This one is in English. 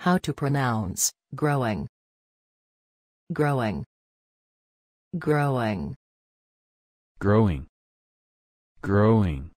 How to pronounce growing. Growing. Growing. growing, growing,